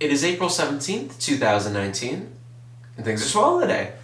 It is April 17th, 2019, and things are swell today.